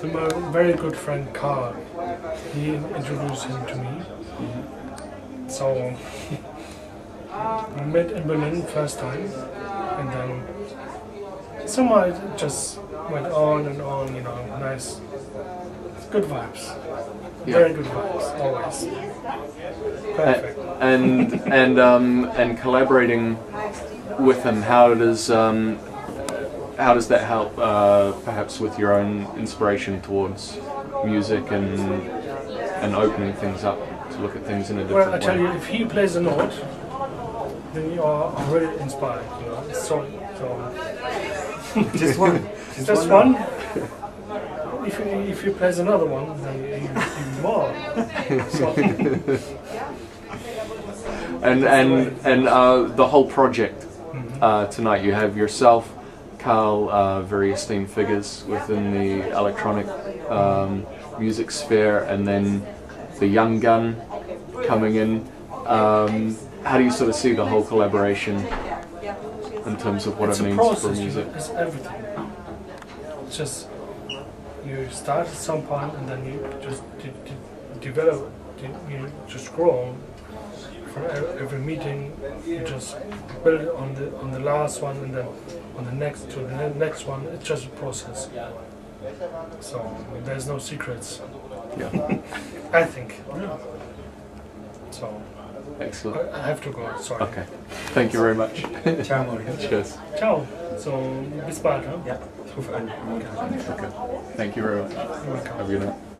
So my very good friend Carl, he introduced him to me. So we met in Berlin first time, and then somehow it just went on and on. You know, nice, good vibes, very good vibes always. Perfect. and and um, and collaborating with him, how does um, how does that help, uh, perhaps, with your own inspiration towards music and and opening things up to look at things in a different way? Well, I tell way? you, if he plays a note, then you are already inspired. You know, so so. Just one. Just one. If he, if he plays another one, then even, even more. And and and uh, the whole project Mm-hmm. uh, tonight. You have yourself, Carl, uh, very esteemed figures within the electronic um, music sphere, and then the young gun coming in. Um, how do you sort of see the whole collaboration in terms of what it's it means process. for music? It's everything. It's just you start at some point and then you just de- de- develop. De- You just grow. From e- every meeting, you just build on the on the last one and then on the next to the ne- next one. It's just a process. So there's no secrets. Yeah, I think. Yeah. So excellent. I I have to go. Sorry. Okay, thank you very much. Ciao, Mario. Cheers. Ciao. So bis bald. Huh? Ja, ich rufe an. Okay, thank you very much. You're welcome. Have a good night.